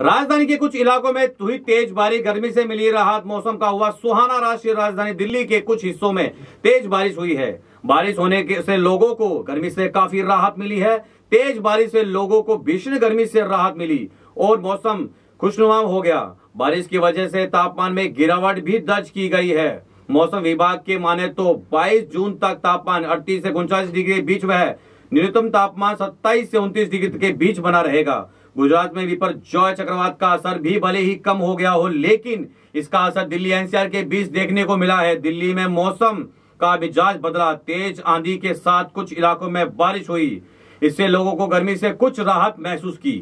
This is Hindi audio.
राजधानी के कुछ इलाकों में हुई तेज बारिश, गर्मी से मिली राहत। मौसम का हुआ सुहाना। राष्ट्रीय राजधानी दिल्ली के कुछ हिस्सों में तेज बारिश हुई है। बारिश होने के से लोगों को गर्मी से काफ़ी राहत मिली है। तेज बारिश से लोगों को भीषण गर्मी से राहत मिली और मौसम खुशनुमा हो गया। बारिश की वजह से तापमान में गिरावट भी दर्ज की गई है। मौसम विभाग के माने तो 22 जून तक तापमान 38 से उनचालीस डिग्री के बीच वह न्यूनतम तापमान 27 से 29 डिग्री के बीच बना रहेगा। गुजरात में विपर जॉय चक्रवात का असर भी भले ही कम हो गया हो, लेकिन इसका असर दिल्ली एनसीआर के बीच देखने को मिला है। दिल्ली में मौसम का मिजाज बदला। तेज आंधी के साथ कुछ इलाकों में बारिश हुई। इससे लोगों को गर्मी से कुछ राहत महसूस की।